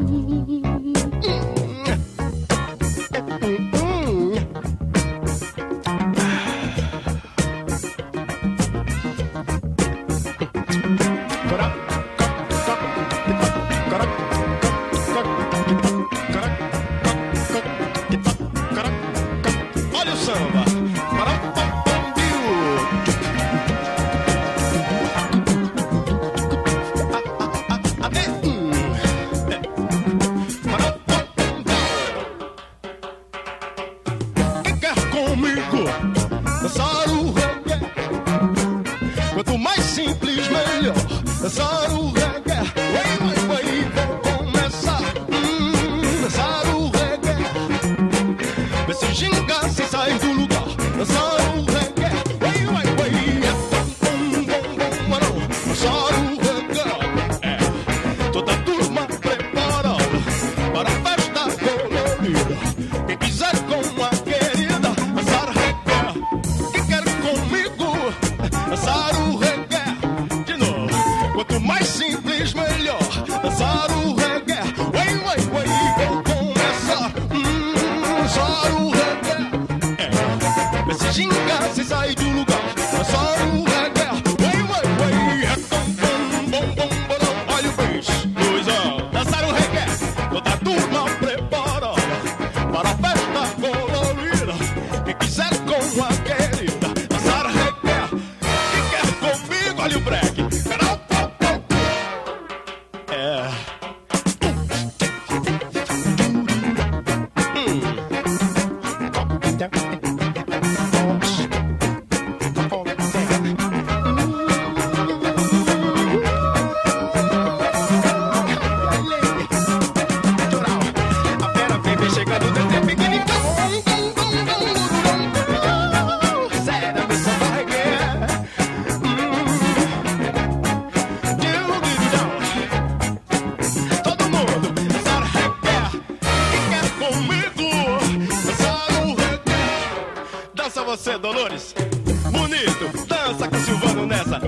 Mm-hmm. samba. Quer comigo dançar o reggae? Quanto mais simples, melhor. Dançar o reggae. Ginga se sai do lugar. Sai xinga, se sai do lugar. É só o você, Dolores. Bonito, dança com o Silvano nessa.